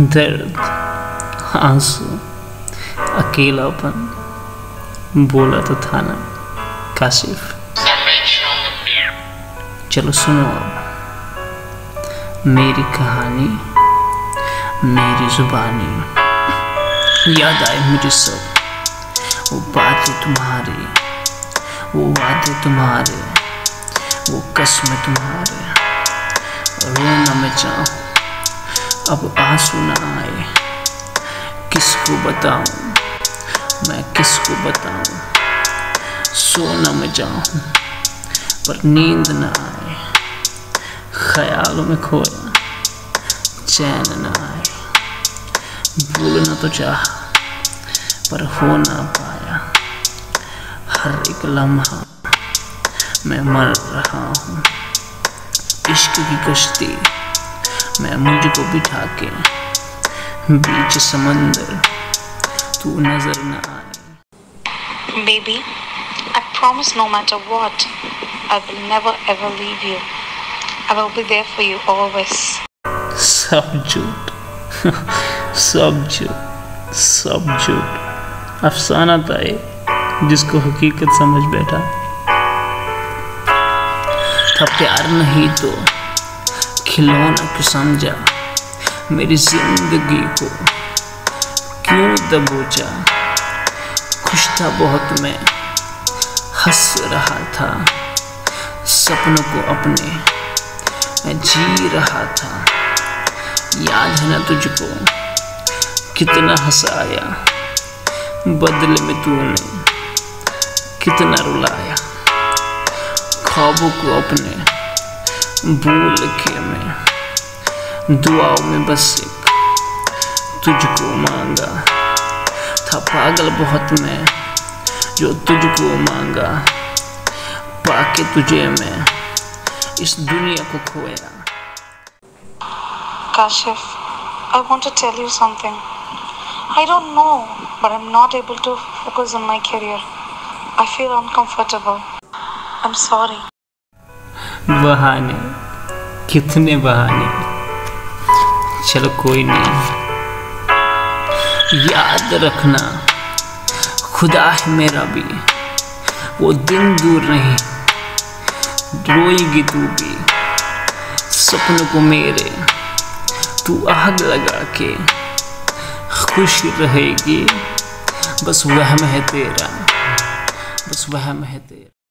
दर्द, आँसू, अकेलापन, बोला तो था ना, काशिफ। चलो सुनो अब। मेरी कहानी, मेरी जुबानी, याद आए मुझे सब। वो बातें तुम्हारी, वो वादे तुम्हारे, वो कसमें तुम्हारे। रोना मैं चाहूँ। अब आँसू ना आए। किसको बताऊँ? मैं किसको बताऊँ? सोना मैं चाहूँ पर नींद ना आए। ख्यालों में खोया, चैन ना आए। भूलना तो चाह, पर हो ना पाया। हर एक लम्हा मैं मर रहा हूँ। इश्क की कश्ती मैं मुझको बिठा के बीच समंदर तू नज़र न आए Baby, I promise no matter what, I will never ever leave you. I will be there for you always. सब झूठ सब झूठ सब झूठ अफसाना था ये जिसको हकीकत समझ बैठा था प्यार नहीं तो खिलौना क्यों समझा मेरी ज़िंदगी को क्यों दबोचा खुश था बहुत मैं, हंस रहा था, सपनों को अपने मैं जी रहा था। याद है ना तुझको, कितना हंसाया, बदले में तूने कितना रुलाया। ख्वाबों को अपने भूल के मैं दुआओं में बस एक तुझको मांगा। था पागल बहुत मैं जो तुझको मांगा। पाके तुझे मैं इस दुनिया को खोया। Kashif I want to tell you something I don't know but I am not able to focus in my career I feel uncomfortable I am sorry बहाने। कितने बहाने। चलो कोई नहीं। याद रखना, खुदा है मेरा भी। वो दिन दूर नहीं, रोएगी तू भी। सपनों को मेरे, तू आग लगा के खुश रहेगी। बस वहम है तेरा, बस वहम है तेरा।